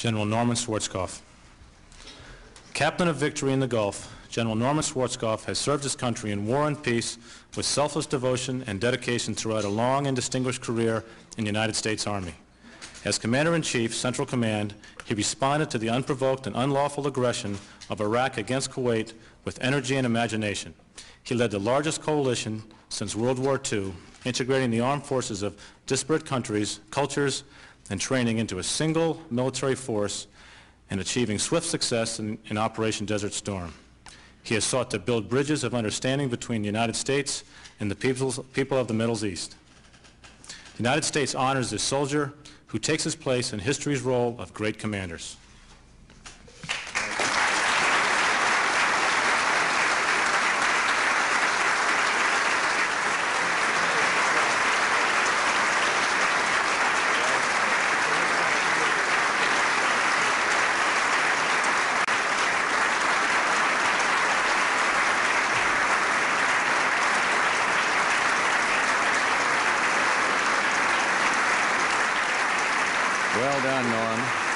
General Norman Schwarzkopf. Captain of Victory in the Gulf, General Norman Schwarzkopf has served his country in war and peace with selfless devotion and dedication throughout a long and distinguished career in the United States Army. As Commander-in-Chief, Central Command, he responded to the unprovoked and unlawful aggression of Iraq against Kuwait with energy and imagination. He led the largest coalition since World War II, integrating the armed forces of disparate countries, cultures, and training into a single military force and achieving swift success in, in Operation Desert Storm. He has sought to build bridges of understanding between the United States and the people of the Middle East. The United States honors this soldier who takes his place in history's roll of great commanders. Well done, Norm.